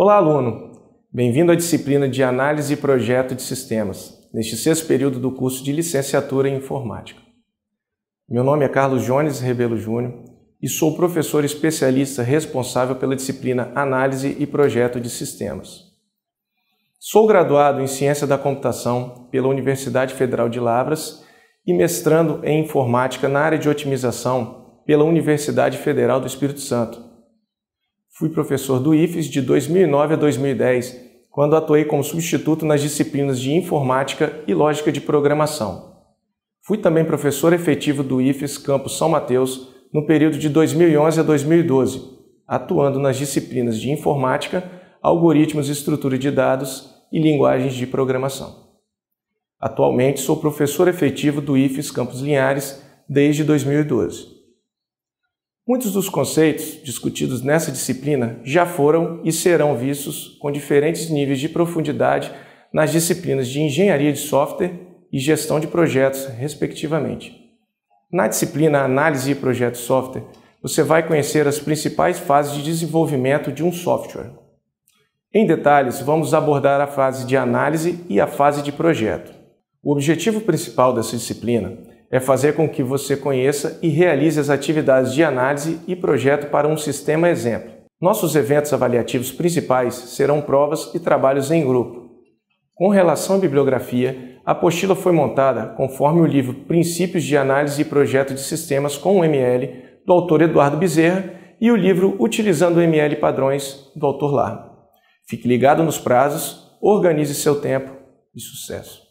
Olá, aluno! Bem-vindo à disciplina de Análise e Projeto de Sistemas, neste sexto período do curso de Licenciatura em Informática. Meu nome é Carlos Jones Rebelo Júnior e sou professor especialista responsável pela disciplina Análise e Projeto de Sistemas. Sou graduado em Ciência da Computação pela Universidade Federal de Lavras e mestrando em Informática na área de otimização pela Universidade Federal do Espírito Santo. Fui professor do IFES de 2009 a 2010, quando atuei como substituto nas disciplinas de Informática e Lógica de Programação. Fui também professor efetivo do IFES Campus São Mateus no período de 2011 a 2012, atuando nas disciplinas de Informática, Algoritmos e Estrutura de Dados e Linguagens de Programação. Atualmente sou professor efetivo do IFES Campos Linhares desde 2012. Muitos dos conceitos discutidos nessa disciplina já foram e serão vistos com diferentes níveis de profundidade nas disciplinas de Engenharia de Software e Gestão de Projetos, respectivamente. Na disciplina Análise e Projeto Software, você vai conhecer as principais fases de desenvolvimento de um software. Em detalhes, vamos abordar a fase de análise e a fase de projeto. O objetivo principal dessa disciplina é fazer com que você conheça e realize as atividades de análise e projeto para um sistema exemplo. Nossos eventos avaliativos principais serão provas e trabalhos em grupo. Com relação à bibliografia, a apostila foi montada conforme o livro Princípios de Análise e Projeto de Sistemas com o ML, do autor Eduardo Bezerra, e o livro Utilizando o ML Padrões, do autor Lar. Fique ligado nos prazos, organize seu tempo e sucesso!